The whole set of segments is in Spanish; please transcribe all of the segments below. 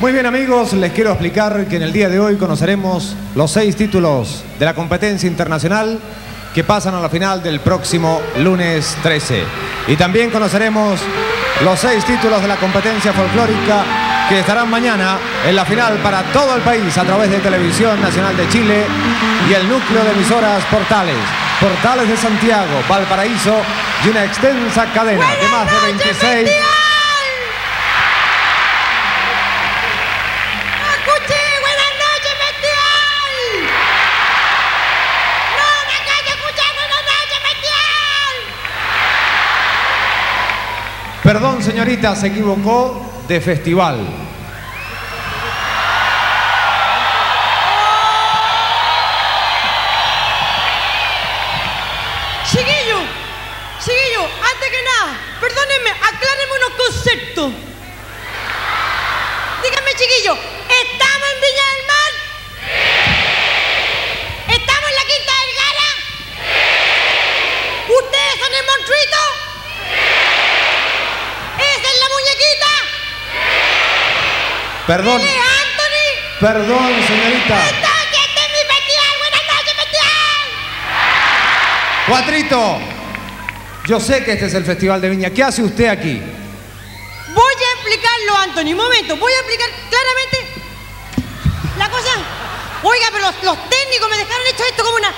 Muy bien amigos, les quiero explicar que en el día de hoy conoceremos los seis títulos de la competencia internacional que pasan a la final del próximo lunes 13. Y también conoceremos los seis títulos de la competencia folclórica que estarán mañana en la final para todo el país a través de Televisión Nacional de Chile y el núcleo de emisoras Portales. Portales de Santiago, Valparaíso y una extensa cadena de más de 26... Perdón, señorita, se equivocó de festival. Chiquillo, chiquillo, antes que nada, perdónenme, aclárenme unos conceptos. Díganme, chiquillo, ¿estamos en Viña del Mar? ¿Estamos en la Quinta Vergara? ¿Ustedes son el monstruito? ¿Esa es la muñequita? Perdón, perdón, señorita. Cuatrito, yo sé que este es el Festival de Viña. ¿Qué hace usted aquí? Voy a explicarlo, Anthony. Un momento, voy a explicar claramente la cosa. Oiga, pero los, los técnicos me dejaron hecho esto como una.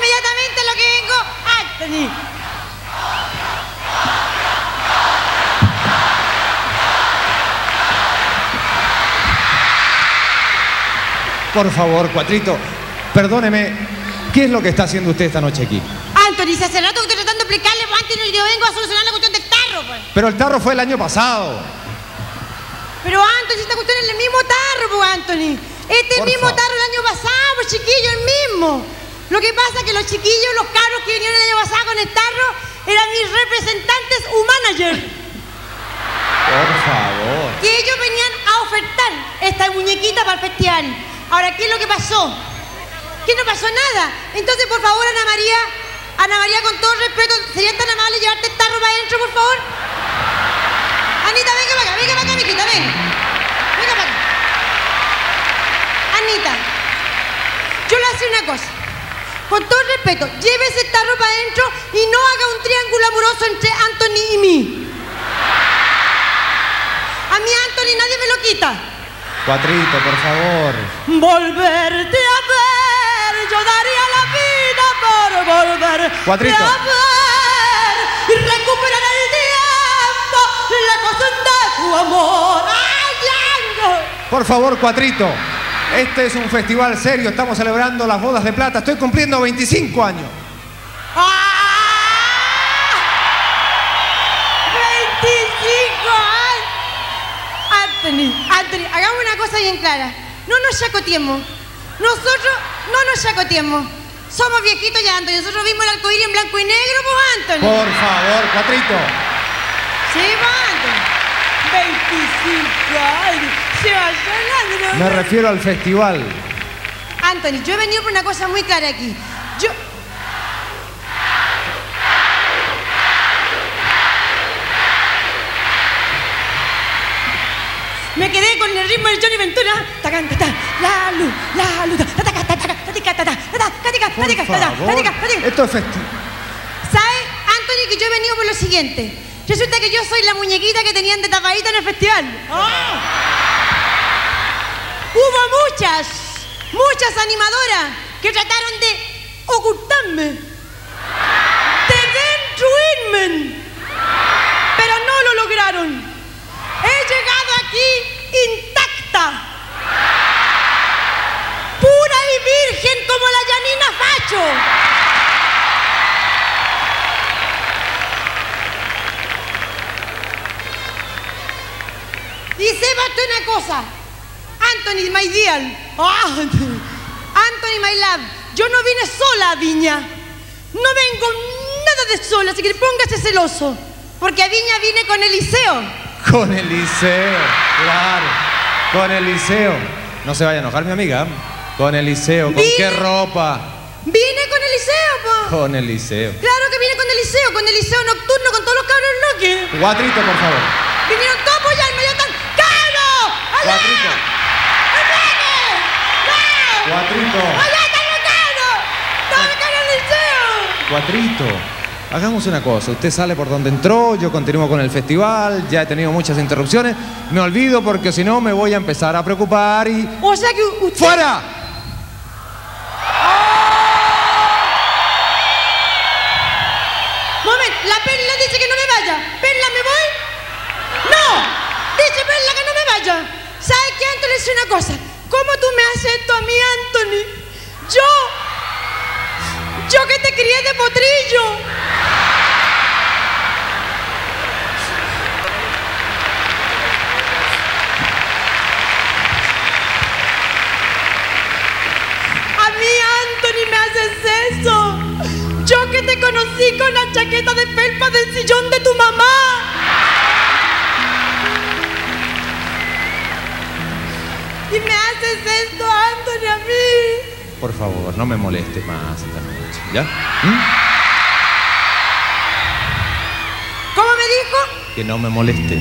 Inmediatamente lo que vengo, Anthony. Por favor, Cuatrito, perdóneme, ¿qué es lo que está haciendo usted esta noche aquí? Anthony, si hace rato que estoy tratando de explicarle, pues, Anthony, yo vengo a solucionar la cuestión del tarro, pues. Pero el tarro fue el año pasado. Pero Anthony, esta cuestión es el mismo tarro, pues, Anthony. Este Por mismo favor. tarro el año pasado, pues, chiquillo, el mismo. Lo que pasa es que los chiquillos, los carros que vinieron el año pasado con el tarro, eran mis representantes o managers. Por favor. Que ellos venían a ofertar esta muñequita para el festival. Ahora, ¿qué es lo que pasó? Que no pasó nada. Entonces, por favor, Ana María, Ana María, con todo respeto, ¿sería tan amable llevarte el tarro para adentro, por favor? Anita, venga para acá, venga para acá, mijita, ven. Venga para acá. Anita, yo le voy a decir una cosa. Con todo respeto, lleve ese tarro para adentro y no haga un triángulo amoroso entre Anthony y mí. A mí Anthony nadie me lo quita. Cuatrito, por favor. Volverte a ver, yo daría la vida por volverte Cuatrito. a ver y recuperar el tiempo, la cosa de tu amor. ¡Ay! Por favor, Cuatrito. Este es un festival serio, estamos celebrando las bodas de plata. Estoy cumpliendo 25 años. ¡Ah! ¡25 años! Anthony, Anthony, hagamos una cosa bien clara. No nos chacoteemos. Nosotros no nos chacoteemos. Somos viejitos ya, Anthony. Nosotros vimos el arcoíris en blanco y negro, pues, Anthony. Por favor, Cuatrito. Sí, pues, Anthony. 25 años. Me refiero al festival. Anthony, yo he venido por una cosa muy clara aquí. Yo. Me quedé con el ritmo de Johnny Ventura. Tacan, ta, ta, La luz, la luz. Esto es festival. ¿Sabe, Anthony, que yo he venido por lo siguiente? Resulta que yo soy la muñequita que tenían de tapadita en el festival. Hubo muchas, muchas animadoras que trataron de ocultarme, de destruirme, pero no lo lograron. He llegado aquí intacta, pura y virgen como la Yanina Facho. sepas una cosa. Anthony, my dear. Ah, Anthony, my love. Yo no vine sola a Viña. No vengo nada de sola, así que póngase celoso. Porque a Viña vine con Eliseo. Con Eliseo, claro. Con Eliseo. No se vaya a enojar mi amiga. Con Eliseo. ¿Con Vine- qué ropa? Vine con Eliseo, po. Con Eliseo. Claro que vine con Eliseo, con Eliseo nocturno, con todos los cabros loques. Cuatrito, por favor. Vinieron todos a apoyarme, yo tan... ¡Allá! Cuatrito. ¡Allá! Cuatrito. ¡Allá están los cabros! ¡Todos los cabros del liceo! Cuatrito. Hagamos una cosa, usted sale por donde entró, yo continúo con el festival, ya he tenido muchas interrupciones, me olvido porque si no me voy a empezar a preocupar y... O sea que usted... ¡Fuera! Momento, la Perla dice que no me vaya. ¿Perla me voy? ¡No! Dice Perla que no me vaya. ¿Sabes qué, Anthony? Es una cosa. ¿Cómo tú me haces esto a mí, Anthony? Yo... Yo que te crié de potrillo. A mí, Anthony, me haces eso. Yo que te conocí con la chaqueta de felpa del sillón de tu mamá. Haces esto, Anthony, a mí. Por favor, no me moleste más esta noche, ¿ya? ¿Mm? ¿Cómo me dijo? Que no me moleste.